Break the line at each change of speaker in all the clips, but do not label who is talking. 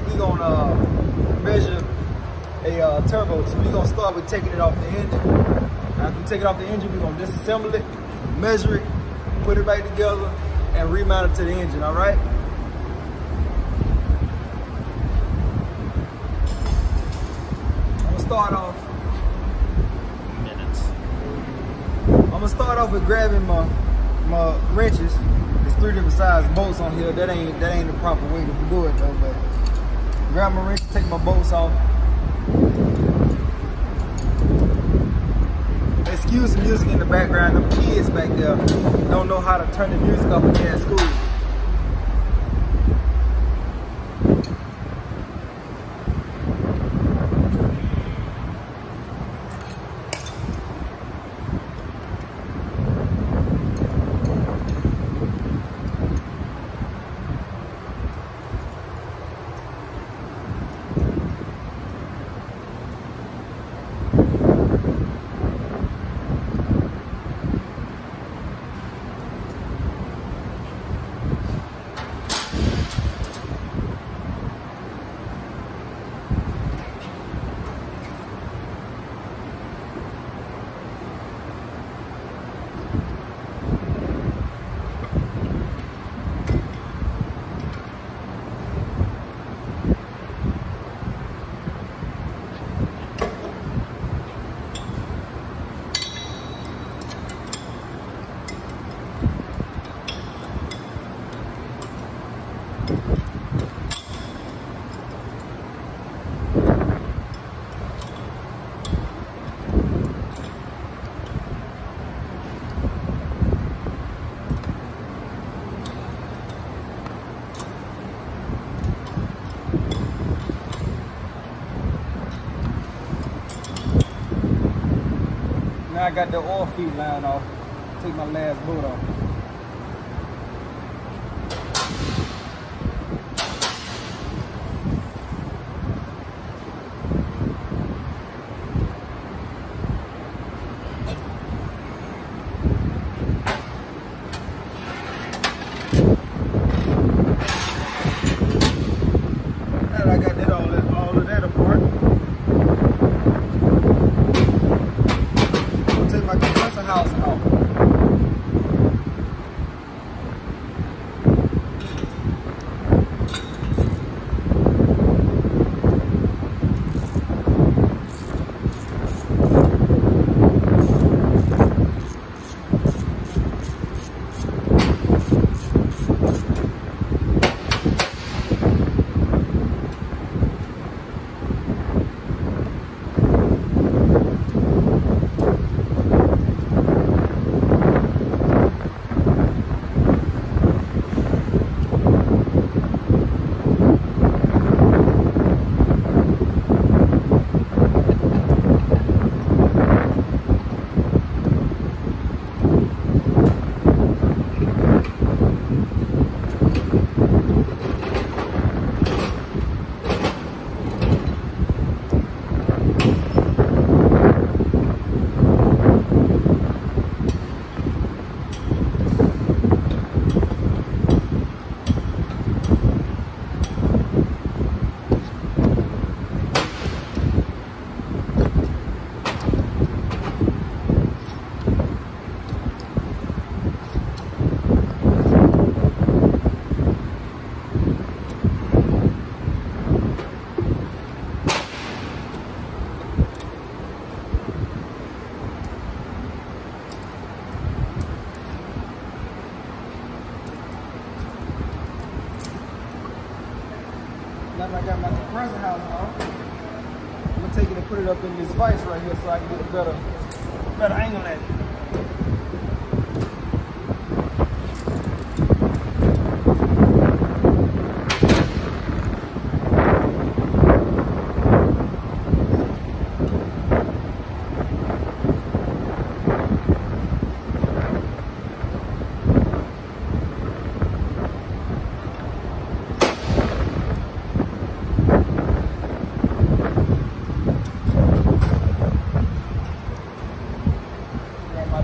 today we gonna uh, measure a uh, turbo. So we gonna start with taking it off the engine. After we take it off the engine, we gonna disassemble it, measure it, put it back together, and remount it to the engine, all right? I'm gonna start off.
Minutes.
I'm gonna start off with grabbing my my wrenches. There's three different size bolts on here. That ain't that ain't the proper way to do it though. But grab my wrench, take my bolts off. Excuse the music in the background. Them kids back there don't know how to turn the music up when they're at school. Now I got the oil feed line off. Take my last boot off. Take it and put it up in this vise right here so I can get a better, better angle at it.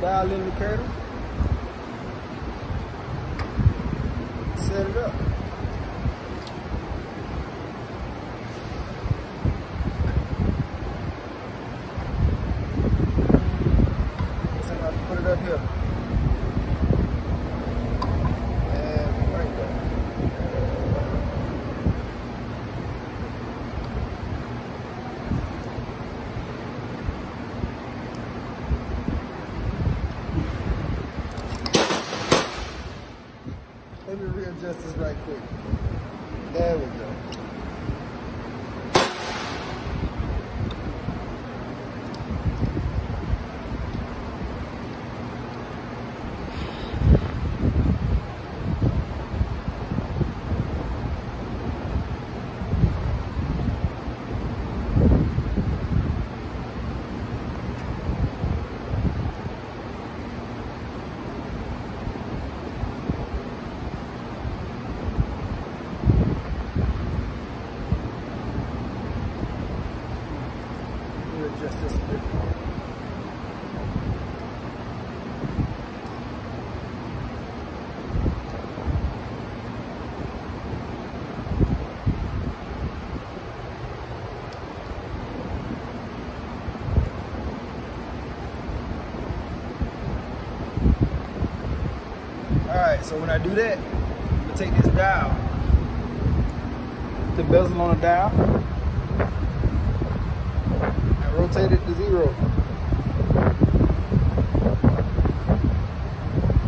Got my dial indicator. Set it up. This right quick. There we go. adjust this a bit more. Alright, so when I do that, I'm gonna take this dial, the bezel on the dial, and rotate it to zero.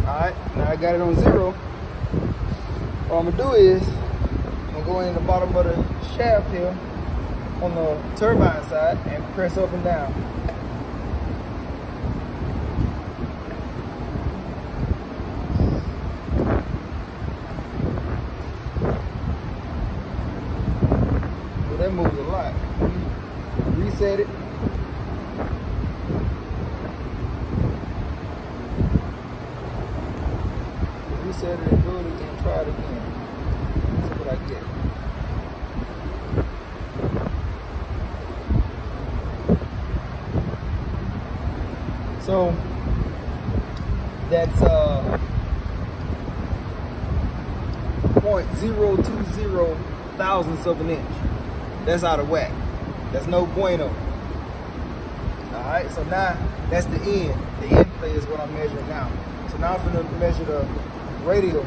Alright, now I got it on zero. What I'm gonna do is, I'm gonna go in the bottom of the shaft here on the turbine side and press up and down. That moves a lot. Reset it. reset it and do it again, try it again. See what I get. So that's uh point zero two zero thousandths of an inch. That's out of whack. That's no bueno. Alright, so now that's the end. The end play is what I'm measuring now. So now I'm gonna measure the radial.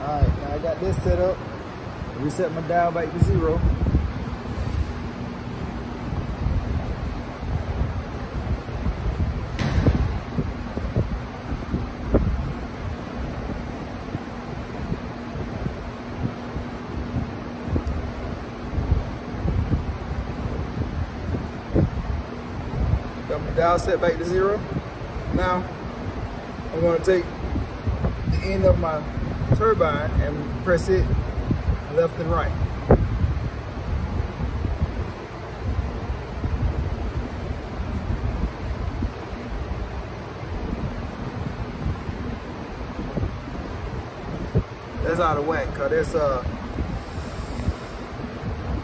Alright, now I got this set up. Reset my dial back to zero. Got my dial set back to zero. Now, I'm gonna take the end of my turbine and press it left and right. That's out of whack, cause that's uh,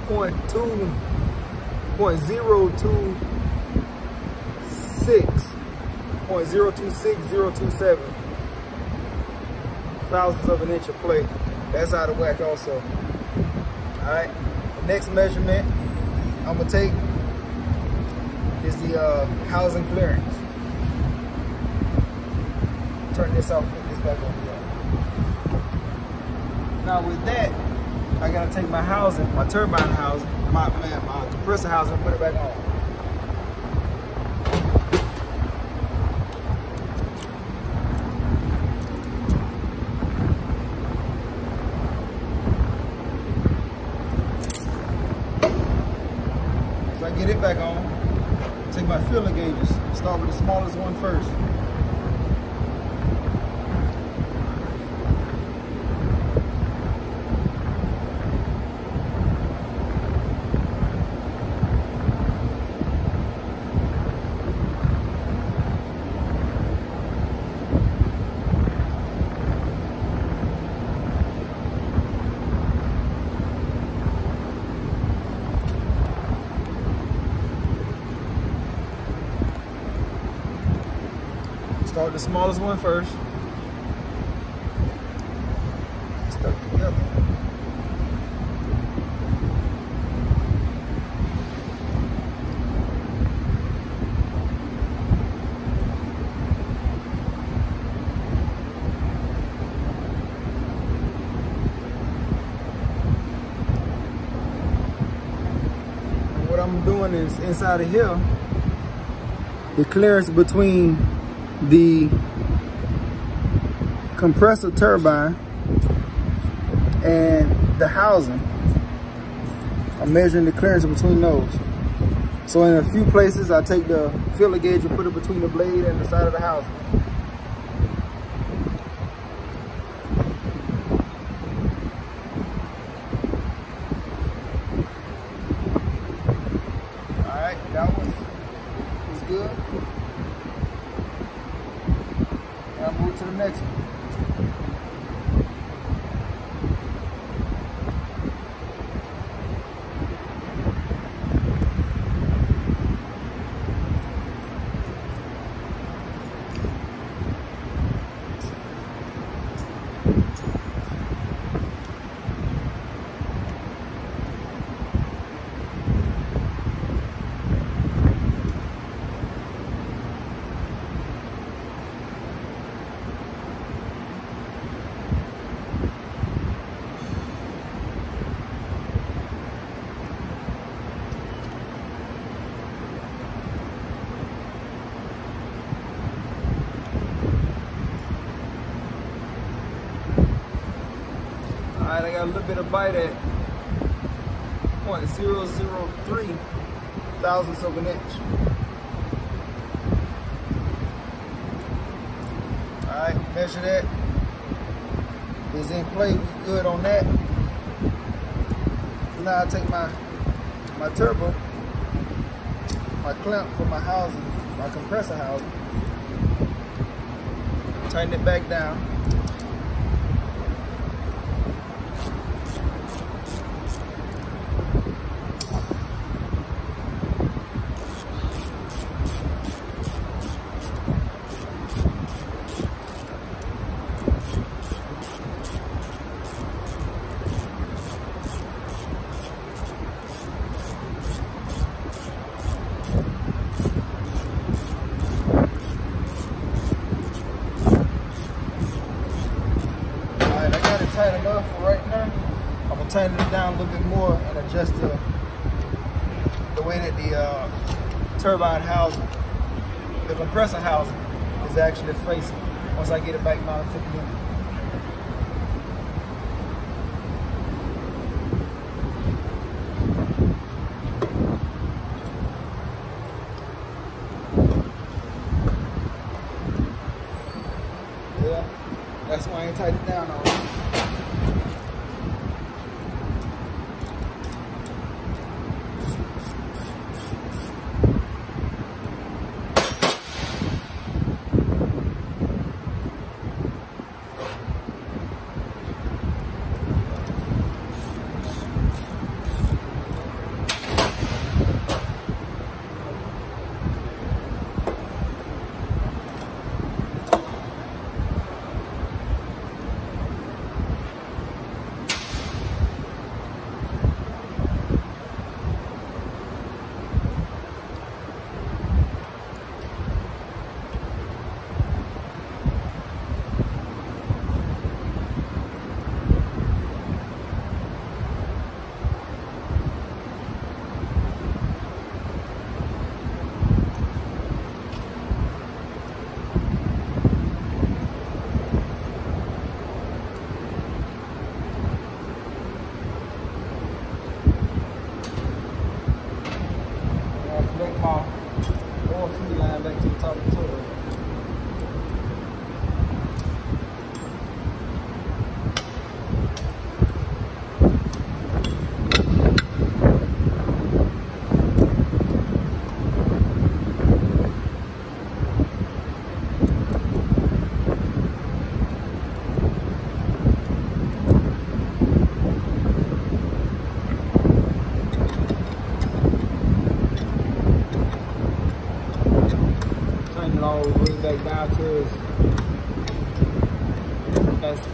0.2, 0.026, 0.026027 thousandths of an inch of plate. That's out of whack also. All right, the next measurement I'm gonna take is the uh, housing clearance. Turn this off, put this back on. Now with that, I gotta take my housing, my turbine housing, my, man, my compressor housing, and put it back on. So I get it back on, feeler gauges, start with the smallest one first. The smallest one first. What I'm doing is inside of here, the clearance between the compressor turbine and the housing. I'm measuring the clearance between those. So in a few places, I take the feeler gauge and put it between the blade and the side of the housing. All right, that one is good. Now move to the next one. All right, I got a little bit of bite at point zero zero three thousandths of an inch. All right, measure that. Is in play. We good on that. So now I take my my turbo, my clamp for my housing, my compressor housing. Tighten it back down. Alright, I got it tight enough for right now. I'm gonna tighten it down a little bit more and adjust the the way that the uh, turbine housing, the compressor housing, is actually facing. Once I get it back mounted to the unit.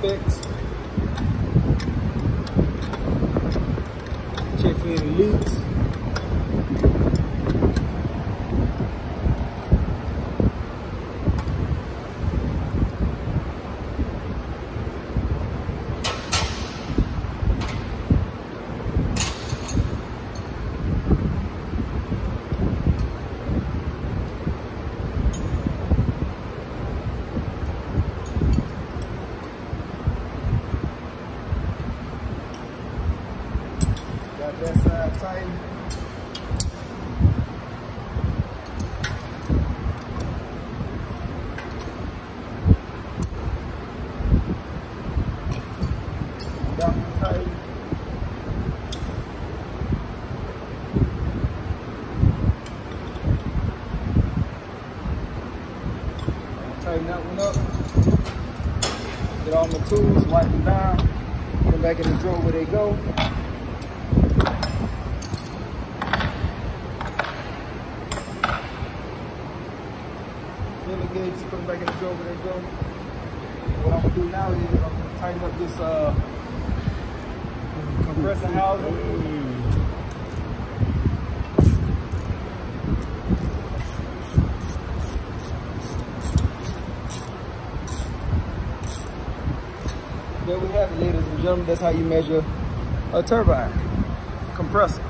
Check for any leaks. Side tight. Got it. Tighten that one up. Get all my tools, wipe them down. Put them back in the drawer where they go. The gates, put back in the where they go. What I'm gonna do now is I'm gonna tighten up this uh, compressor housing. There we have it, ladies and gentlemen. That's how you measure a turbine compressor.